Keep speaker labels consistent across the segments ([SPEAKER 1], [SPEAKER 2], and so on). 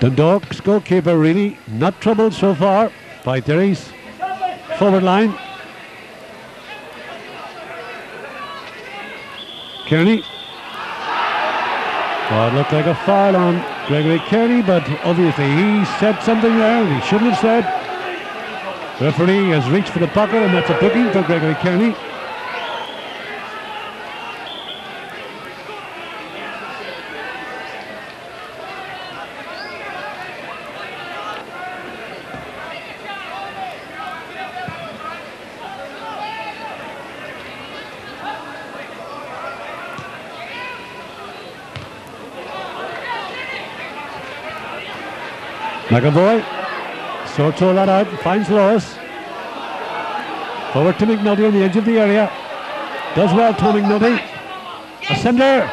[SPEAKER 1] Dundalk's goalkeeper really not troubled so far by Derry's forward line. Kearney. Oh, it looked like a foul on Gregory Kearney, but obviously he said something there he shouldn't have said. Referee has reached for the pocket and that's a booking for Gregory Kearney. McAvoy sorts all that out, finds Lois. Forward to McNulty on the edge of the area. Does well to McNulty. A sender.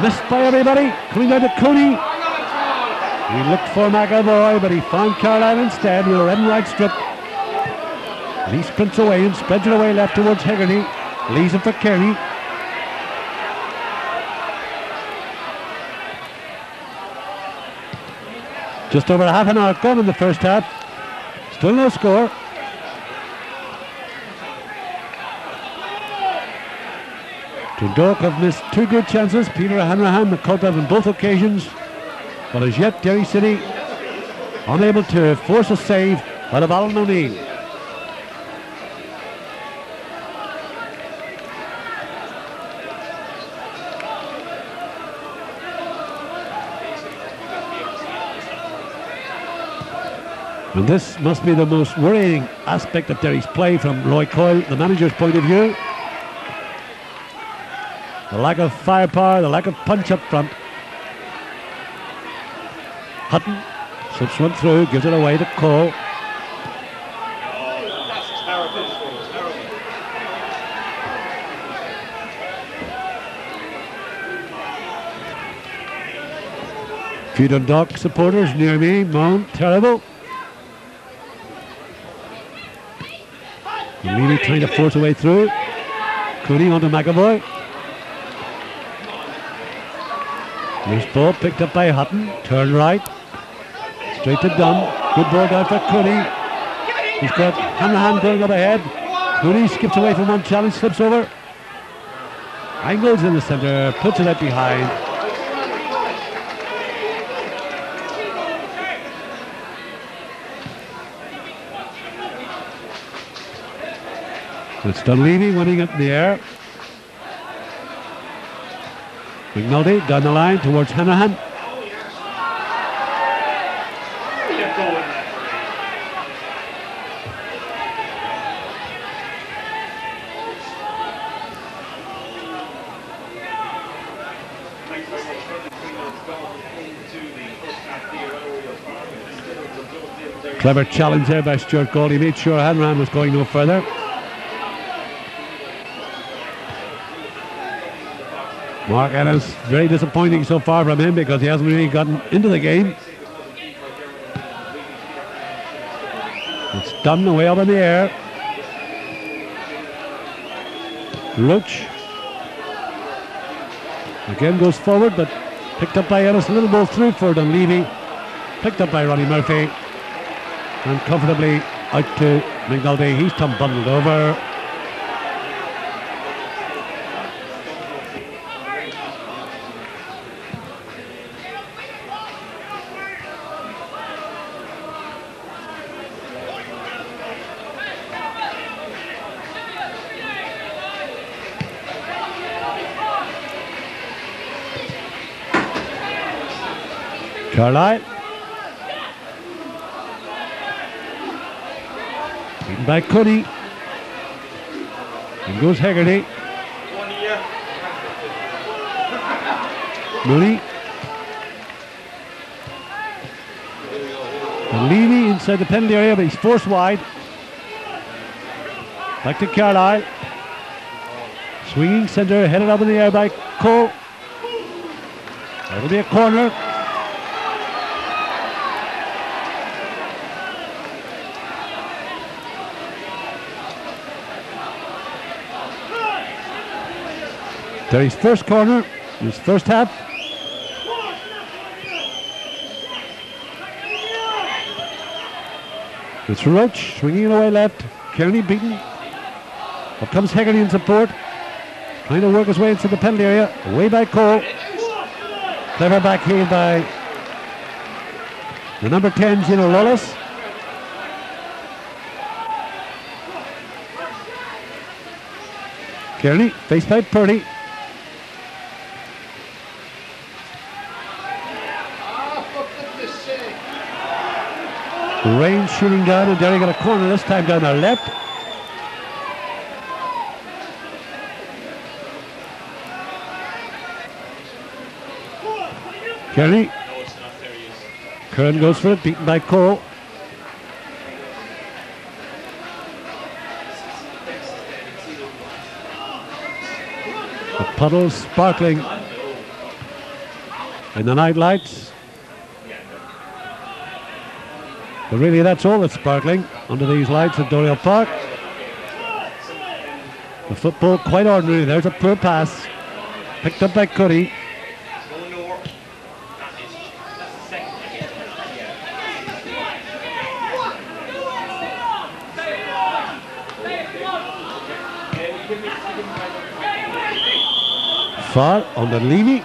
[SPEAKER 1] Missed by everybody. Coming down to Cooney. He looked for McAvoy, but he found Carlisle instead with a red and white strip. And he sprints away and spreads it away left towards Hegarty. Leaves it for Kearney. Just over half an hour gone in the first half. Still no score. Dundalk have missed two good chances. Peter Hanrahan and Cultup on both occasions. But as yet, Derry City unable to force a save out of Alan O'Neill. And this must be the most worrying aspect of Derry's play from Roy Coyle, the manager's point of view. The lack of firepower, the lack of punch up front. Hutton slips one through, gives it away to Cole. Few Dundalk supporters near me moan, terrible. Levy trying to force a way through. Cooney onto McAvoy. Loose ball picked up by Hutton. Turn right. Straight to Dunn. Good ball down for Cooney. He's got Hanrahan going up ahead. Cooney skips away from one challenge, slips over. Angles in the centre, puts it out behind. It's Dunleavy winning it in the air. McNulty down the line towards Hanrahan. Clever challenge there by Stuart Gauld. He made sure Hanrahan was going no further. Mark Ennis, very disappointing so far from him because he hasn't really gotten into the game. It's done away up in the air. Roach again goes forward, but picked up by Ennis. A little ball through for Dunleavy. Picked up by Ronnie Murphy. And comfortably out to McNulty. He's come bundled over. Carlisle. Beaten by Cuddy. In goes Hegarty. Mooney. And Levy inside the penalty area, but he's forced wide. Back to Carlisle. Swinging centre, headed up in the air by Cole. That'll be a corner. Derry's first corner, his first half. It's Roach swinging it away left. Kearney beaten. Up comes Hegarty in support. Trying to work his way into the penalty area. Away by Cole. Clever backhand by the number 10, Gino Lawless. Kearney, face by Purdy. Rain shooting down, and Derry got a corner this time down the left. Kearney. Curran goes for it, beaten by Cole. The puddles sparkling in the night lights. But really, that's all that's sparkling under these lights at Oriel Park. The football quite ordinary. There's a poor pass. Picked up by Cuddy. Far on the Levy.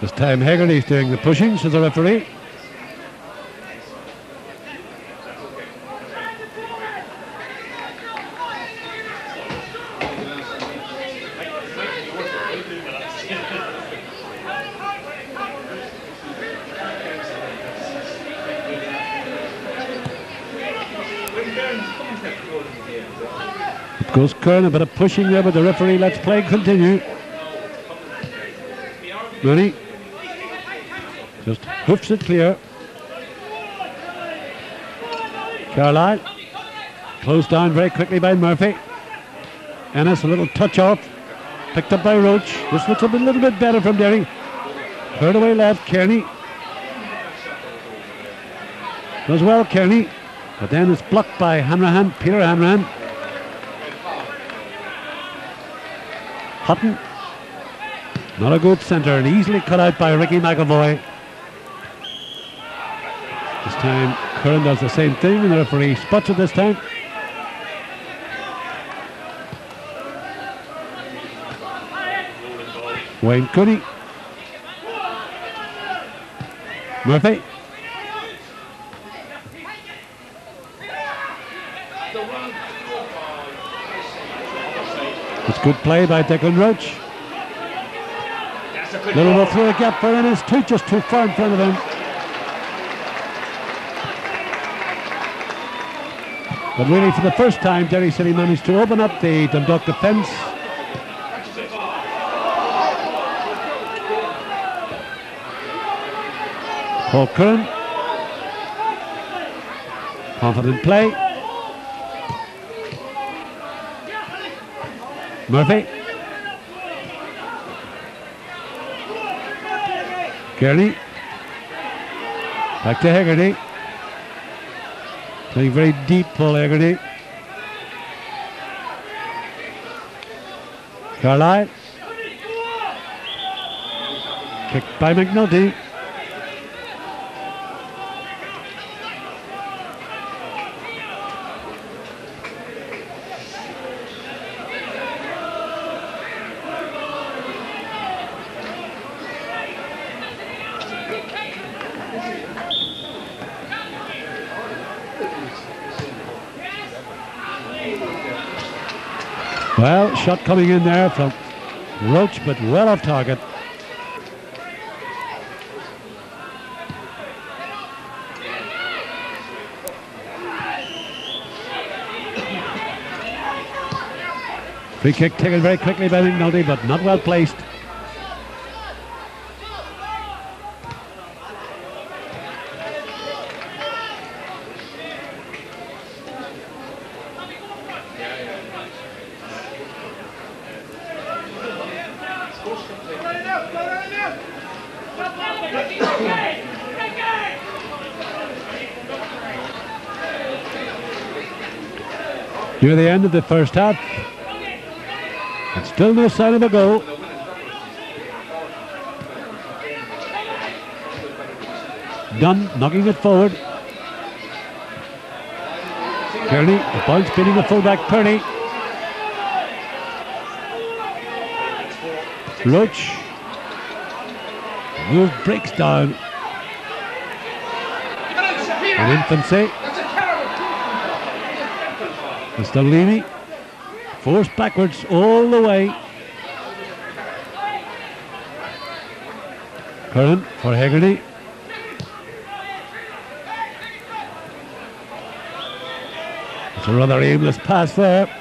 [SPEAKER 1] This time Hegarty's doing the pushing, says the referee. Goes Kern, a bit of pushing there, but the referee lets play continue. Mooney just hoofs it clear. Carlisle closed down very quickly by Murphy. Ennis a little touch off, picked up by Roach. This looks a little bit better from Derry. Third away left, Kearney. Does well, Kearney, but then it's blocked by Hanrahan, Peter Hanrahan. Hutton. Not a good centre and easily cut out by Ricky McAvoy. This time Curran does the same thing and the referee spots it this time. Wayne Cuddy. Murphy. It's good play by Declan Roach. Little more through the gap for Ennis, two just too far in front of him. But really for the first time Derry City managed to open up the Dundalk defence. Paul Curran. Confident play. Murphy. Kearney. Back to Hegarty. Playing very deep, Paul Hegarty. Carlisle. Kicked by McNulty. Well, shot coming in there from Roach, but well off target. Free kick taken very quickly by McNulty, but not well placed. Near the end of the first half, And still no sign of a goal. Dunn knocking it forward. Kearney, the ball spinning the fullback, Kearney. Roach. Move breaks down. An infancy. Mr. Levy forced backwards all the way. Curran for Hegarty. It's a rather aimless pass there.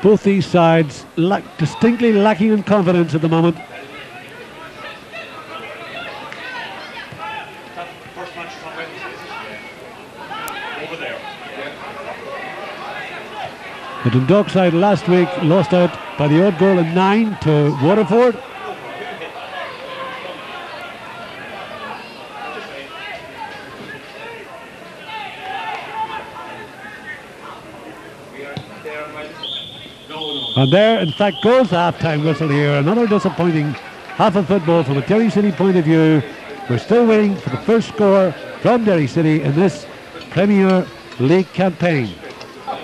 [SPEAKER 1] Both these sides lack, distinctly lacking in confidence at the moment. The Dundalk side last week lost out by the odd goal in nine to Waterford. And there, in fact, goes the half-time whistle here. Another disappointing half of football from a Derry City point of view. We're still waiting for the first score from Derry City in this Premier League campaign.